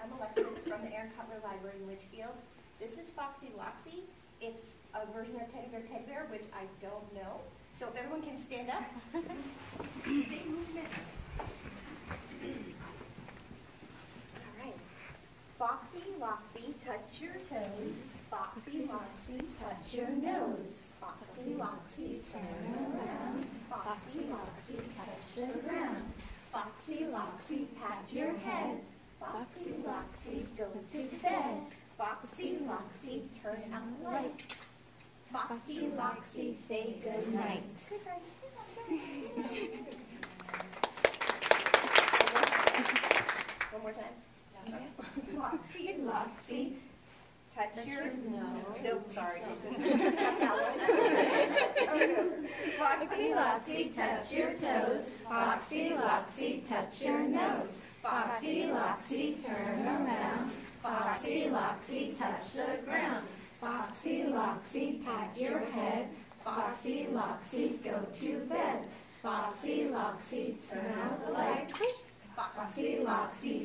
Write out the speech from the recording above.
from the Aaron Cutler Library in Litchfield. This is Foxy Loxy. It's a version of Teddy Bear Teddy Bear, which I don't know. So if everyone can stand up. Big movement. All right. Foxy Loxy, touch your toes. Foxy Loxy, touch your nose. Foxy Loxy, turn around. Foxy Loxy, touch the ground. Foxy Loxy, pat your head. Foxy Loxy, go to bed. Foxy Loxy, turn on the light. Foxy Loxy, say good night. Good night. One more time. Foxy Loxy, touch your Nope, sorry. Foxy Loxy, touch your toes. Foxy Loxy, touch your nose. Foxy Loxy, turn around. Foxy Loxy, touch the ground. Foxy Loxy, pat your head. Foxy Loxy, go to bed. Foxy Loxy, turn out the light. Foxy Loxy.